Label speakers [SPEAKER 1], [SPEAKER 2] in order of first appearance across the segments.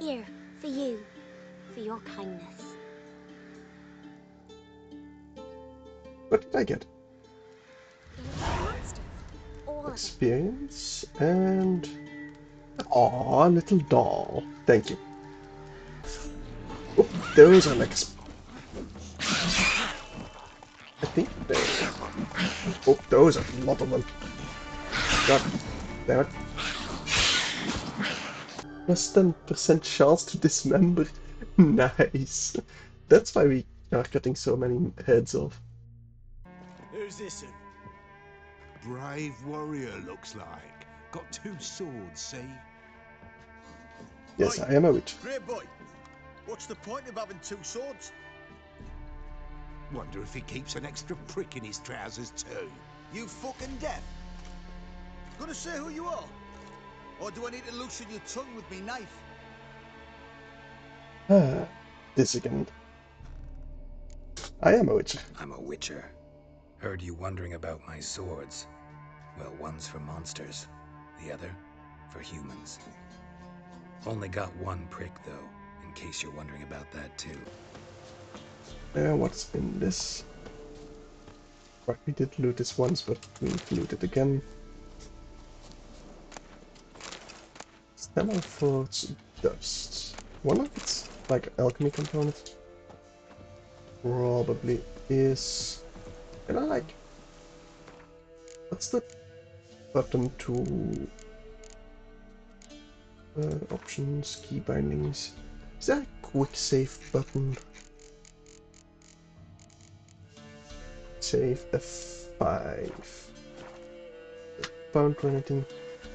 [SPEAKER 1] Here, for you. For your kindness.
[SPEAKER 2] What did I get? Experience and... Aw, little doll. Thank you. Oh, those are like... I think they... Oh, those are a lot of them. God damn it. Plus 10% chance to dismember. nice. That's why we are cutting so many heads off.
[SPEAKER 3] Who's this? Brave warrior looks like. Got two swords, see?
[SPEAKER 2] Yes,
[SPEAKER 4] Right.
[SPEAKER 2] I am a witch.
[SPEAKER 4] Great boy. What's the point of having two swords?
[SPEAKER 3] Wonder if he keeps an extra prick in his trousers too.
[SPEAKER 4] You fucking deaf. Gonna say who you are? Or do I need to loosen your tongue with me knife?
[SPEAKER 2] This again. I am a witcher.
[SPEAKER 5] I'm a witcher. Heard you wondering about my swords. Well, one's for monsters, the other for humans. Only got one prick, though, in case you're wondering about that too.
[SPEAKER 2] Uh, what's in this? Right, we did loot this once, but we loot it again. Stammelford's dust. One of its like alchemy component probably is. And I like. What's the button to uh, options, key bindings? Is that a quick save button? Save F5. Found anything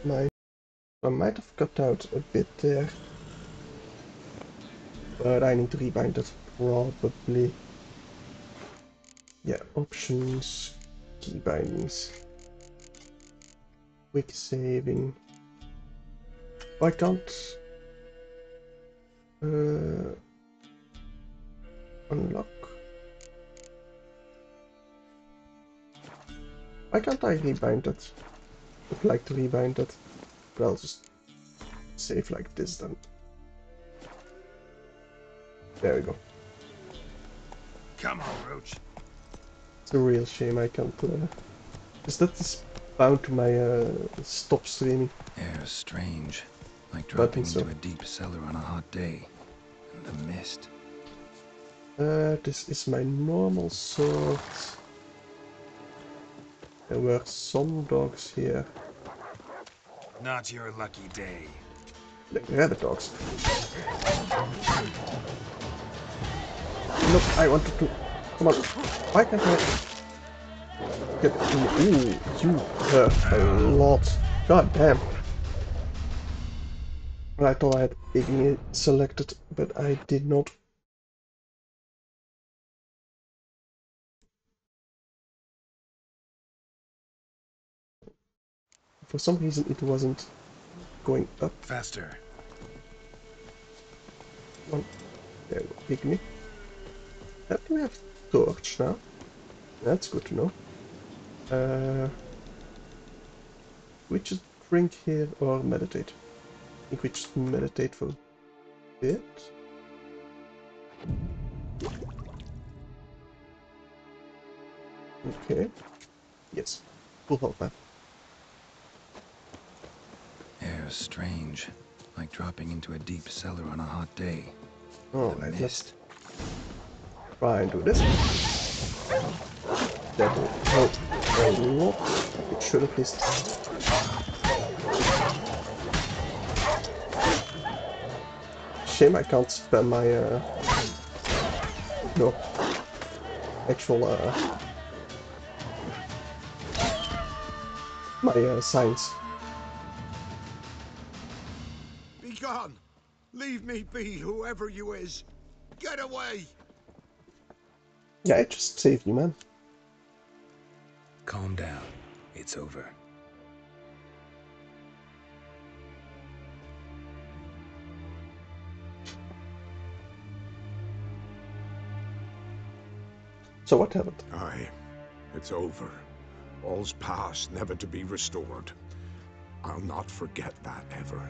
[SPEAKER 2] nice. I might have cut out a bit there. But I need to rebind it, probably. Yeah, options, key bindings. Quick saving. I can't uh, unlock. Why can't I rebind it? I'd like to rebind it, but I'll just save like this then. There we go.
[SPEAKER 3] Come on, Roach.
[SPEAKER 2] It's a real shame I can't. Uh... Is that is bound to my uh, stop streaming?
[SPEAKER 5] Air's strange, like dropping
[SPEAKER 2] think so.
[SPEAKER 5] into a deep cellar on a hot day. And the mist.
[SPEAKER 2] Uh, this is my normal sword. There were some dogs here.
[SPEAKER 5] Not your lucky day.
[SPEAKER 2] Like the dogs. Look, I wanted to. Come on. Why can't I get Ooh, you hurt a lot. God damn. I thought I had Igni selected, but I did not. For some reason, it wasn't going up.
[SPEAKER 5] Faster.
[SPEAKER 2] One. There we go, Igni. Uh, do we have torch now? That's good to know. Uh, we just drink here or meditate? I think we just meditate for a bit. Okay. Yes. Full health man.
[SPEAKER 5] Strange, like dropping into a deep cellar on a hot day.
[SPEAKER 2] Oh,
[SPEAKER 5] the
[SPEAKER 2] let's
[SPEAKER 5] mist.
[SPEAKER 2] try and do this. That will help a lot. It should have missed. Shame I can't spam my uh no actual uh my uh, signs.
[SPEAKER 3] Me be, whoever you is. Get away.
[SPEAKER 2] Yeah, I just saved you, man.
[SPEAKER 5] Calm down. It's over.
[SPEAKER 2] So what happened?
[SPEAKER 3] Aye, it's over. All's past, never to be restored. I'll not forget that ever.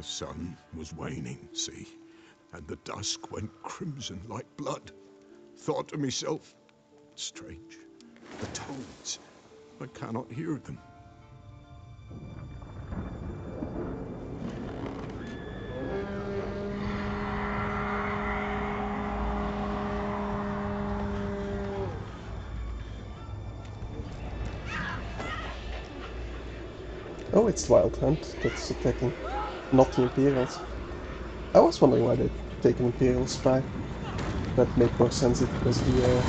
[SPEAKER 3] The sun was waning, see, and the dusk went crimson like blood. Thought to myself, strange, the toads, I cannot hear them.
[SPEAKER 2] Oh, it's Wild Hunt that's attacking, not the Imperials. I was wondering why they take an Imperial spy. That made more sense if it was the uh.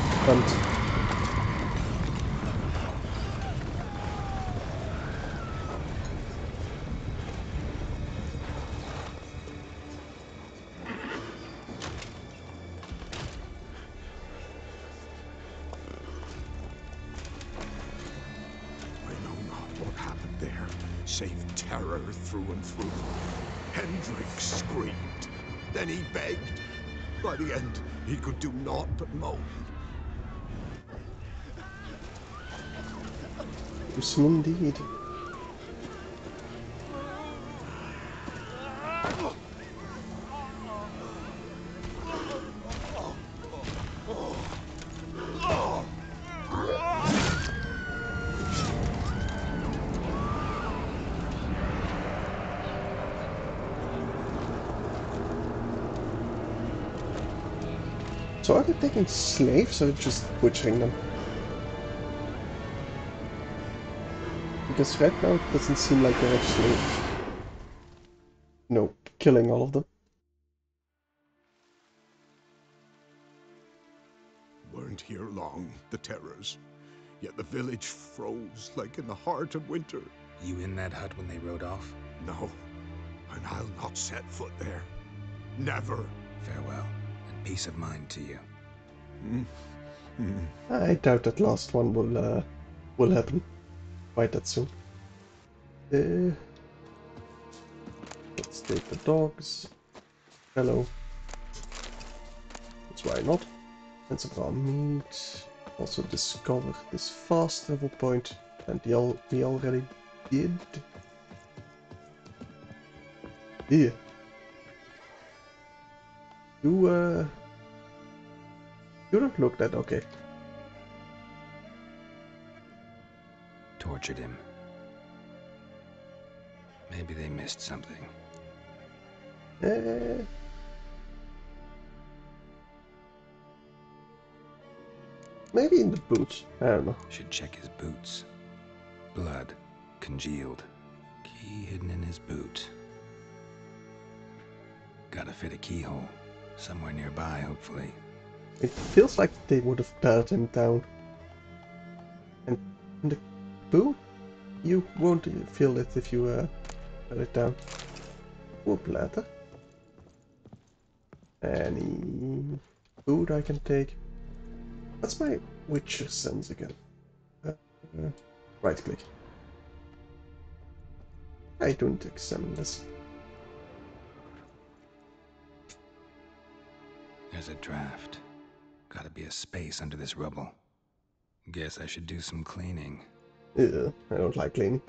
[SPEAKER 3] End, he could do naught but moan.
[SPEAKER 2] Gruesome indeed. So are they taking slaves or just butchering them? Because right now it doesn't seem like they're actually, No, killing all of them.
[SPEAKER 3] Weren't here long, the terrors. Yet the village froze like in the heart of winter.
[SPEAKER 5] You in that hut when they rode off?
[SPEAKER 3] No, and I'll not set foot there. Never.
[SPEAKER 5] Farewell, and peace of mind to you.
[SPEAKER 2] I doubt that last one will uh, will happen quite that soon. Uh, let's take the dogs. Hello. That's why not. And some raw meat. Also discover this fast travel point, and the al we already did. Here. You uh. You don't look that okay.
[SPEAKER 5] Tortured him. Maybe they missed something.
[SPEAKER 2] Eh. Maybe in the boots. I don't know.
[SPEAKER 5] Should check his boots. Blood. Congealed. Key hidden in his boot. Gotta fit a keyhole. Somewhere nearby, hopefully.
[SPEAKER 2] It feels like they would have patted him down. And in the boot, you won't feel it if you uh, pat it down. Whoop ladder. Any food I can take. That's my Witcher sense again. Uh, uh, right click. I don't examine this.
[SPEAKER 5] There's a draft. Gotta be a space under this rubble. Guess I should do some cleaning.
[SPEAKER 2] Yeah, I don't like cleaning.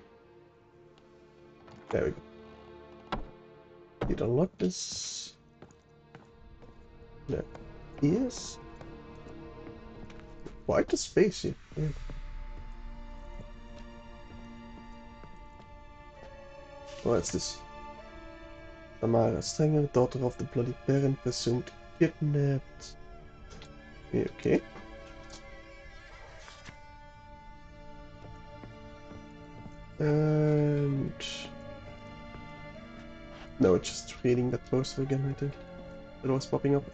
[SPEAKER 2] There we go. Did unlock this? No. Yes. Quite a space here. Yeah. What's this? Tamara Strenger, daughter of the Bloody Baron, presumed kidnapped. Okay, okay. And... No, it's just reading that poster again, I think. It was popping up.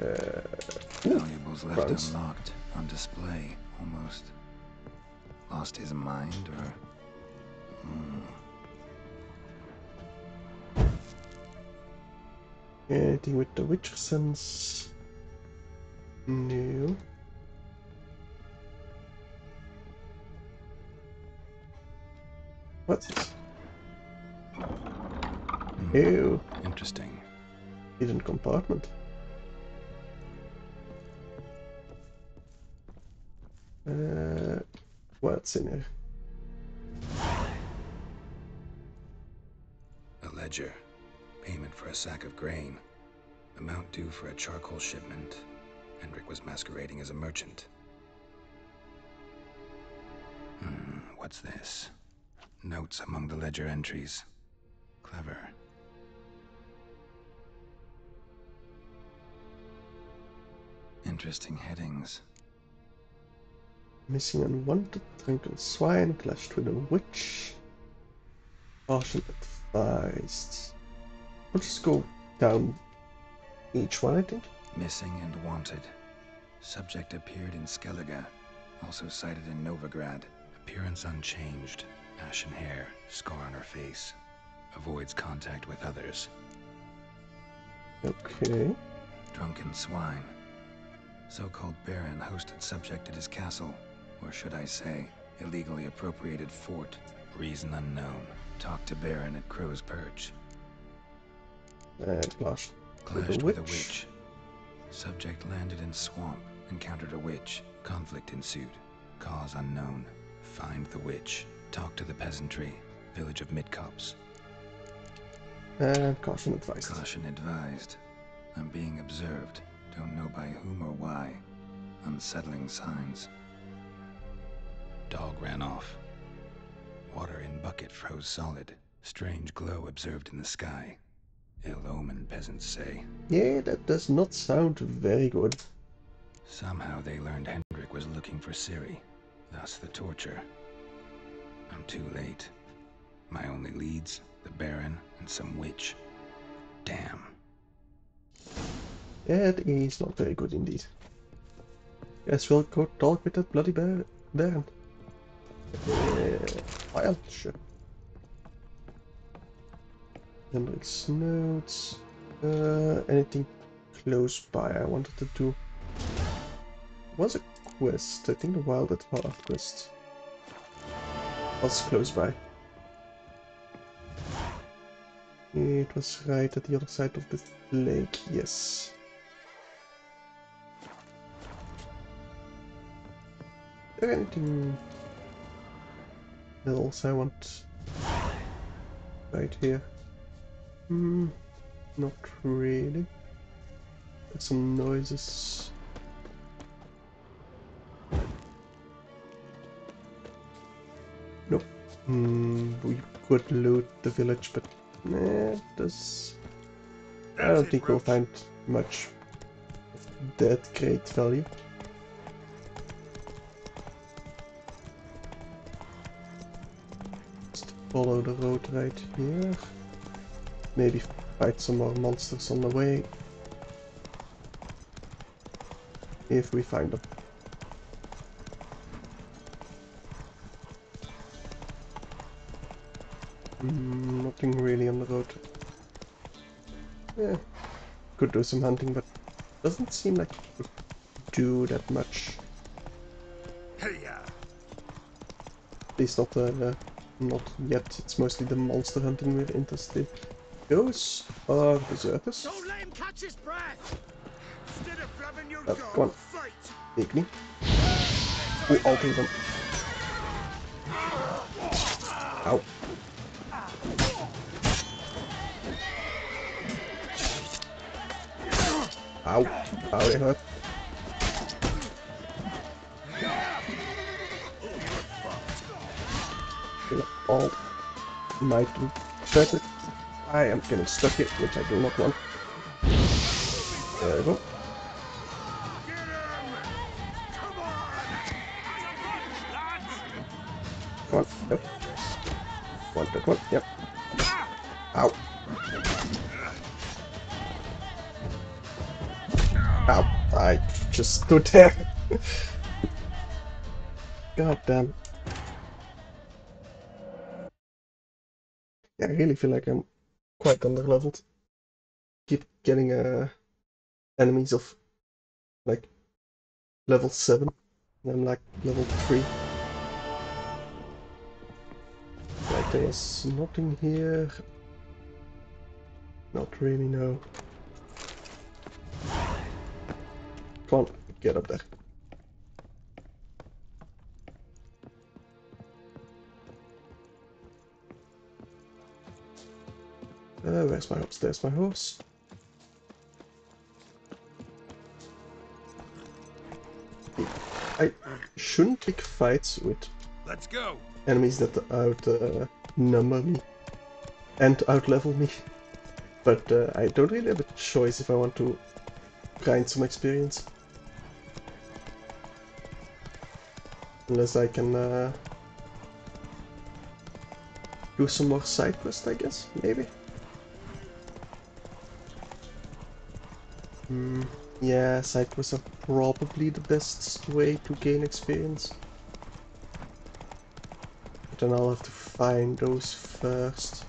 [SPEAKER 2] Uh, no.
[SPEAKER 5] Valuables left unlocked, on display, almost. Lost his mind, or... Mm.
[SPEAKER 2] Anything with the witch sense? No. What's this?
[SPEAKER 5] Hmm,
[SPEAKER 2] Ew.
[SPEAKER 5] Interesting.
[SPEAKER 2] Hidden compartment. Uh, what's in here?
[SPEAKER 5] A ledger. Payment for a sack of grain. Amount due for a charcoal shipment. Hendrik was masquerading as a merchant. Hmm, what's this? Notes among the ledger entries. Clever. Interesting headings.
[SPEAKER 2] Missing unwanted drunken swine clashed with a witch. Caution advised. We'll just go down each one, I think.
[SPEAKER 5] Missing and wanted. Subject appeared in Skellige. Also sighted in Novigrad. Appearance unchanged. Ashen hair, scar on her face. Avoids contact with others.
[SPEAKER 2] Okay.
[SPEAKER 5] Drunken swine. So-called Baron hosted subject at his castle. Or should I say, illegally appropriated fort. Reason unknown. Talked to Baron at Crow's Perch.
[SPEAKER 2] And clashed
[SPEAKER 5] Clashed
[SPEAKER 2] with a
[SPEAKER 5] with a
[SPEAKER 2] witch.
[SPEAKER 5] Subject landed in swamp, encountered a witch. Conflict ensued. Cause unknown. Find the witch. Talk to the peasantry. Village of Midcopse.
[SPEAKER 2] And caution advised.
[SPEAKER 5] Caution advised. I'm being observed. Don't know by whom or why. Unsettling signs. Dog ran off. Water in bucket froze solid. Strange glow observed in the sky. Ill omen, peasants say.
[SPEAKER 2] Yeah, that does not sound very good.
[SPEAKER 5] Somehow they learned Hendrik was looking for Ciri, Thus the torture. I'm too late. My only leads, the Baron and some witch. Damn.
[SPEAKER 2] That is not very good indeed. Guess we'll go talk with that bloody Baron. Uh, well, sure. Hendrik's notes. Uh, anything close by I wanted to do. Was a quest. I think the Wild at Heart quest. Was close by. It was right at the other side of the lake, yes. anything else I want right here? Hmm, not really. There's some noises. Nope. Hmm, we could loot the village, but nah, does. I don't think we'll find much of that great value. Just follow the road right here. Maybe fight some more monsters on the way. If we find them. Mm, nothing really on the road. Yeah, could do some hunting, but doesn't seem like it would do that much.
[SPEAKER 3] Hey, yeah.
[SPEAKER 2] At least not, uh, not yet. It's mostly the monster hunting we're interested. Those are berserkers.
[SPEAKER 4] Don't let him catch his breath! Instead of blabbing your
[SPEAKER 2] Uh,
[SPEAKER 4] gun,
[SPEAKER 2] go on.
[SPEAKER 4] fight!
[SPEAKER 2] Take me. Oh, I'll take them. Ow. Ow. Ow, it hurt. All my two circuit. I am getting stuck here, which I do not want. There we go.
[SPEAKER 4] Come on!
[SPEAKER 2] Yep. One, yep. Ow. Ow. I just stood there. God damn. I really feel like I'm quite under leveled. keep getting uh, enemies of like level 7. And I'm like level 3. Like there's nothing here. Not really, no. Come on, get up there. Uh, where's my horse? There's my horse. I shouldn't pick fights with
[SPEAKER 4] Let's go.
[SPEAKER 2] enemies that outnumber me and outlevel me. But uh, I don't really have a choice if I want to grind some experience. Unless I can uh, do some more side quests, I guess, maybe. Hmm, yeah, side quests are probably the best way to gain experience. But then I'll have to find those first.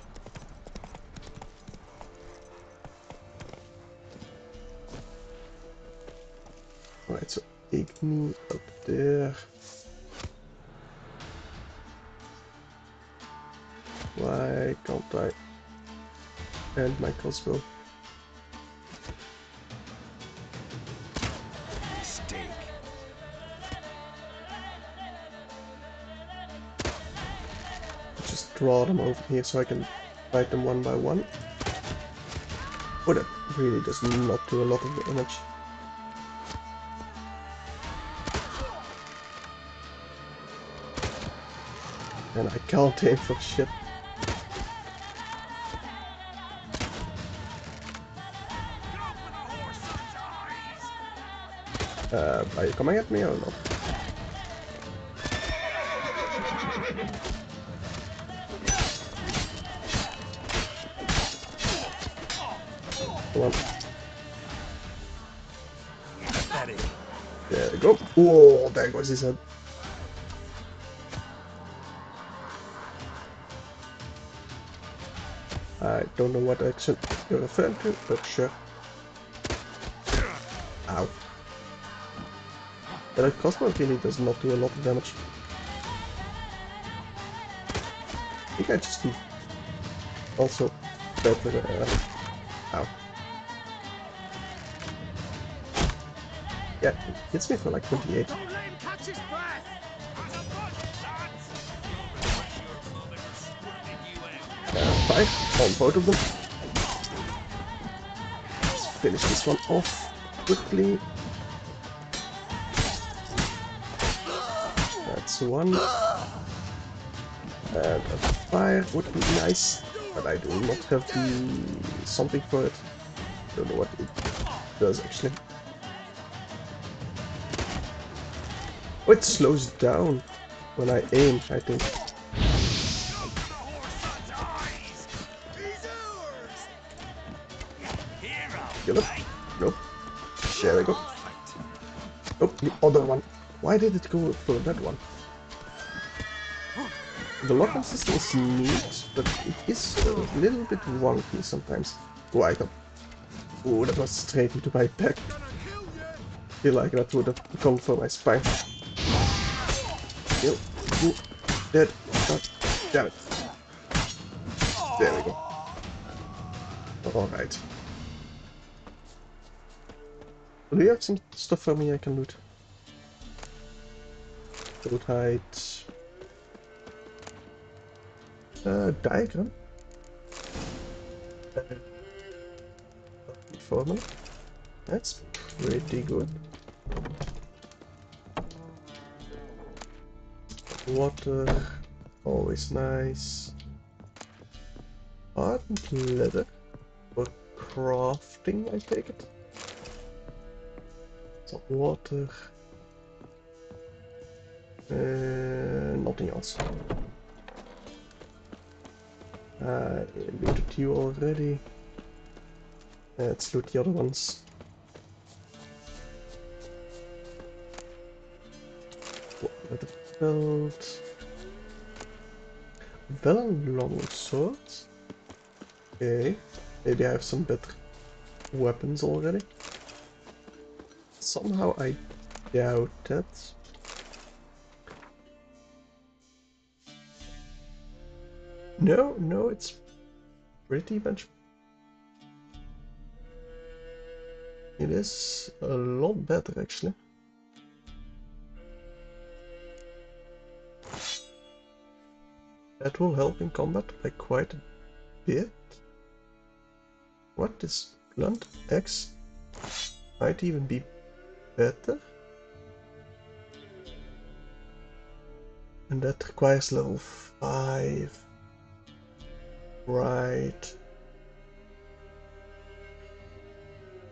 [SPEAKER 2] Right, so Igni up there. Why can't I end my crossbow? Draw them over here so I can fight them one by one. But it really does not do a lot of damage. And I can't aim for shit. Uh, are you coming at me or not? There we go. Oh, there goes his head. I don't know what action you're referring to, but sure. Ow. But a crossbow really does not do a lot of damage. I think I just also better. Uh. Yeah, it hits me for like 28.
[SPEAKER 4] Don't let him catch his breath.
[SPEAKER 2] Uh, five on both of them. Let's finish this one off quickly. That's one. And a fire would be nice, but I do not have the something for it. Don't know what it does actually. Oh, it slows down when I aim, I think. Kill it. Nope. There we go. Nope, the other one. Why did it go for that one? The locking system is neat, but it is a little bit wonky sometimes. Oh, I got... Oh, that was straight into my back. feel like that would have gone for my spine. Dead. Damn it. There we go. Alright. Do you have some stuff for me I can loot? Hide. Uh, diagram. Uh, formula. That's pretty good. Water, always nice. Hardened leather for crafting, I take it. Some water. Uh, nothing else. I looted you already. Let's loot the other ones. Belt. Well, long swords. Okay, maybe I have some better weapons already. Somehow I doubt that. No, no, it's pretty much... It is a lot better actually. That will help in combat by quite a bit. What is blunt X might even be better. And that requires level 5. Right.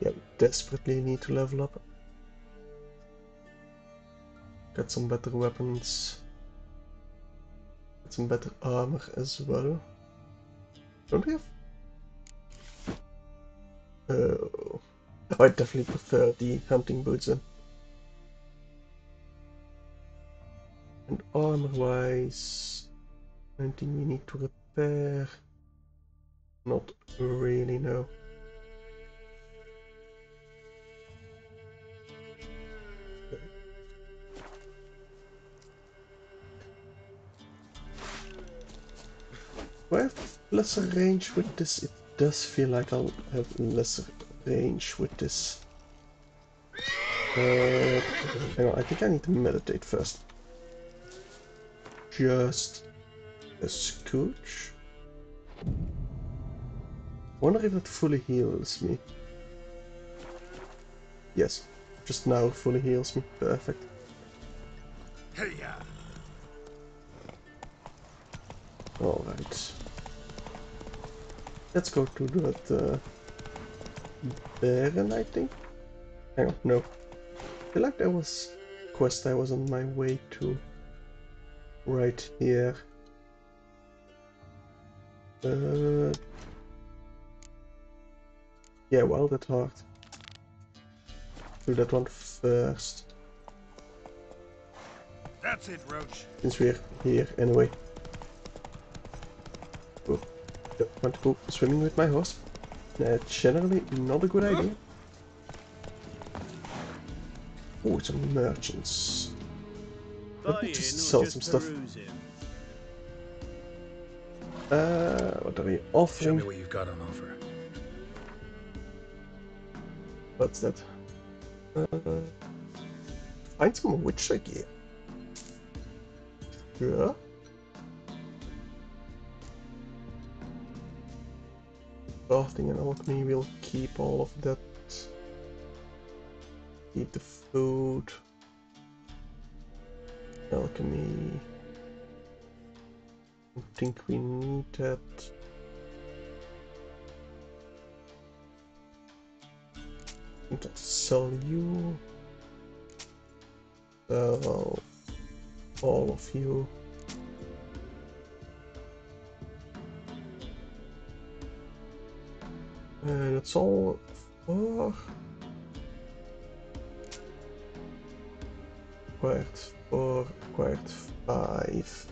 [SPEAKER 2] Yeah, we desperately need to level up. Get some better weapons. Some better armor as well. Don't we have? Oh, I definitely prefer the hunting boots then. And armor wise, anything we need to repair? Not really, no. Have lesser range with this? It does feel like I'll have lesser range with this. Uh, hang on, I think I need to meditate first. Just a scooch. Wonder if that fully heals me. Yes, just now fully heals me. Perfect.
[SPEAKER 5] Hey, yeah.
[SPEAKER 2] Alright. Let's go to that uh, Baron, I think. Hang on, no. I feel like there was a quest I was on my way to. Right here. Uh, yeah, well, at Heart. Do that one first.
[SPEAKER 4] That's it, Roach.
[SPEAKER 2] Since we're here anyway. Don't want to go swimming with my horse. That's generally not a good idea. Oh, some merchants. Let me just sell some stuff. Uh, what are we
[SPEAKER 5] Show
[SPEAKER 2] offering?
[SPEAKER 5] me what you've got on offer.
[SPEAKER 2] What's that? Uh, find some Witcher gear. Yeah. Crafting and alchemy will keep all of that. Keep the food. Alchemy. I think we need that. Think sell you. Sell all of you. And it's all acquired four, acquired five.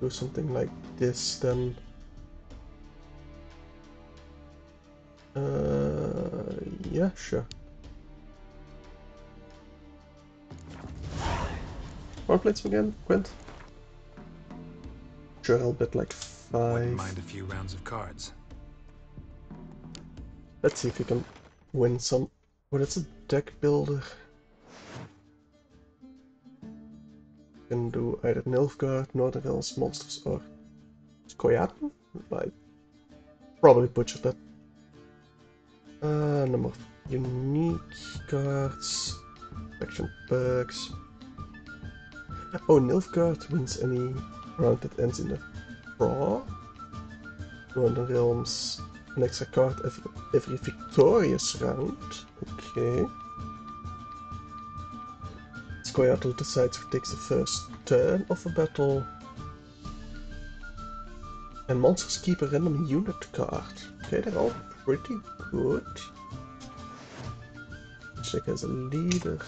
[SPEAKER 2] Do something like this then. Uh, yeah, sure. More plates again, Quint? Sure, I'll bet like
[SPEAKER 5] Wouldn't mind a few rounds of cards.
[SPEAKER 2] Let's see if we can win some. Oh, that's a deck builder. Can do either Nilfgaard, Northern Realms, Monsters, or Skoyaten? I probably butchered that. Uh, number of unique cards, action perks. Oh, Nilfgaard wins any round that ends in a draw. Northern Realms, an extra card every, every victorious round. Okay. Scoia'tael decides who takes the first turn of a battle. And monsters keep a random unit card. Okay, they're all pretty good. Check as a leader.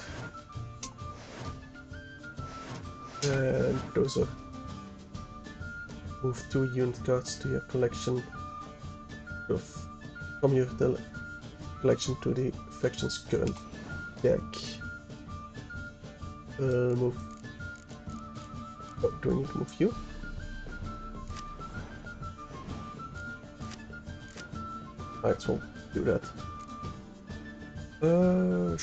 [SPEAKER 2] And those are move two unit cards to your collection of from your collection to the faction's current deck. Uh, move. Oh, do I need to move you? Alright, so we'll do that. Uh,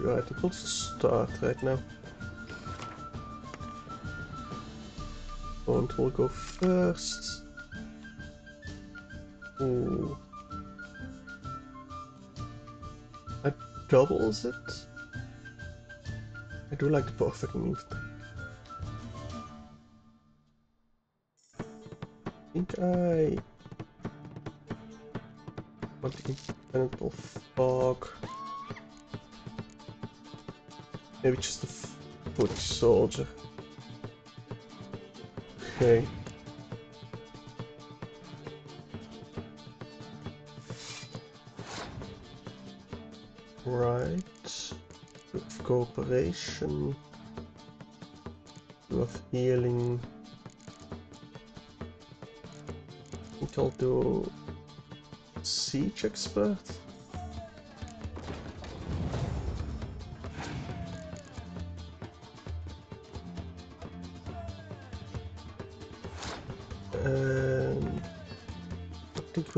[SPEAKER 2] I we'll start right now. And we'll go first. Ooh. That doubles it? I do like the perfect move. I think I want the impenetrable fog. Maybe just the foot soldier. Okay. Right. With cooperation. With healing. I think I'll do siege expert.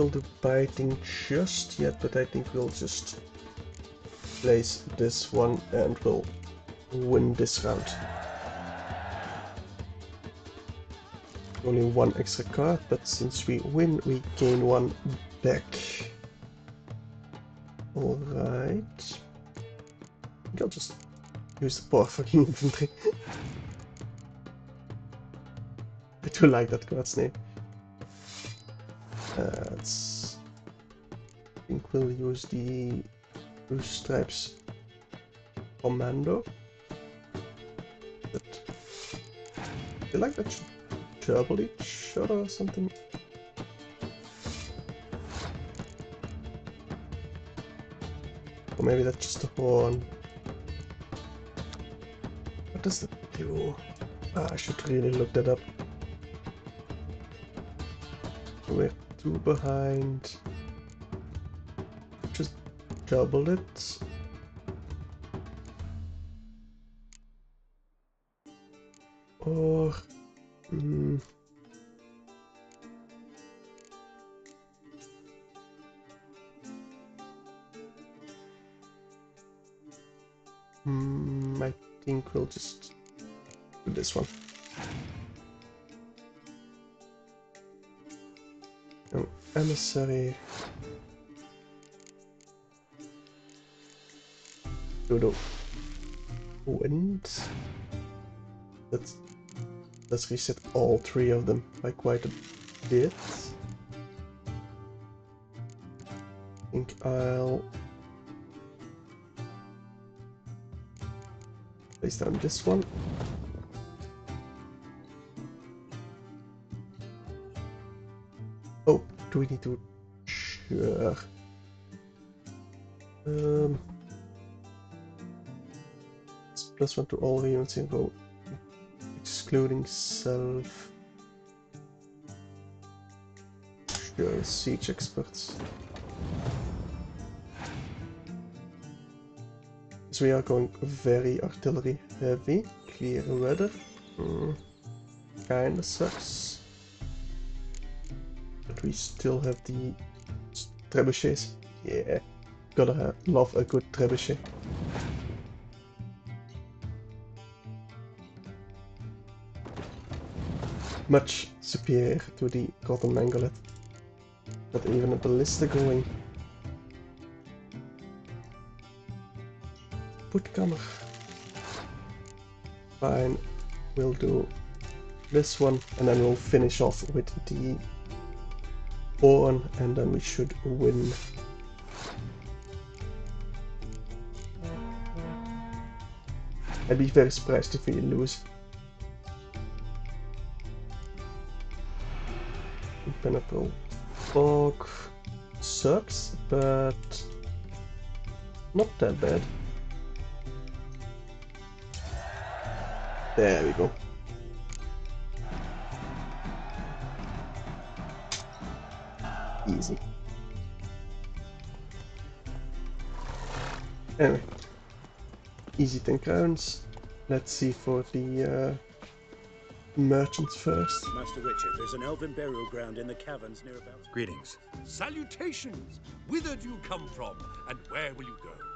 [SPEAKER 2] We'll do biting just yet, but I think we'll just place this one and we'll win this round. Only one extra card, but since we win, we gain one back. Alright. I think I'll just use the power for inventory. I do like that card's name. I think we'll use the Blue Stripes Commando. But I feel like that should double each other or something. Or maybe that's just a horn. What does that do? Ah, I should really look that up. We're two behind. Just double it. Or... Hmm. Hmm, I think we'll just do this one. Emissary. Dodo. Wind. Let's let's reset all three of them by quite a bit. I think I'll place down this one. We need to? Sure. Um, plus one to all units in row, excluding self. Sure, siege experts. So we are going very artillery heavy. Clear weather. Hmm. Kinda sucks. We still have the trebuchets. Yeah. Gotta love a good trebuchet. Much superior to the Cotton Mangolet. Got even a ballista going. Putkammer. Fine, we'll do this one and then we'll finish off with the Born and then we should win. I'd be very surprised if we lose. Impenetrable fog sucks, but not that bad. There we go. easy. Anyway, easy 10 crowns. Let's see for the uh, merchants first.
[SPEAKER 4] Master Richard, there's an elven burial ground in the caverns near about.
[SPEAKER 5] Greetings.
[SPEAKER 3] Salutations! Whither do you come from, and where will you go?